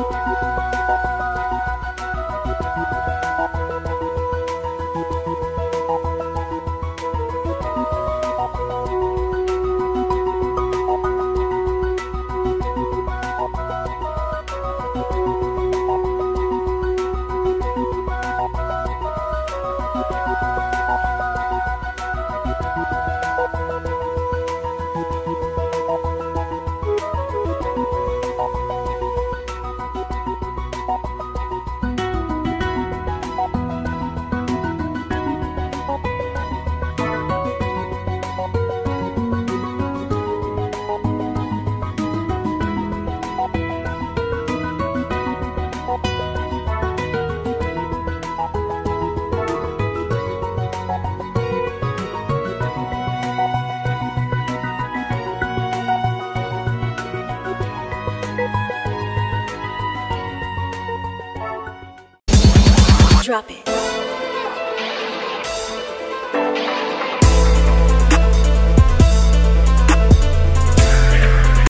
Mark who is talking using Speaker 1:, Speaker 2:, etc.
Speaker 1: Música Drop it.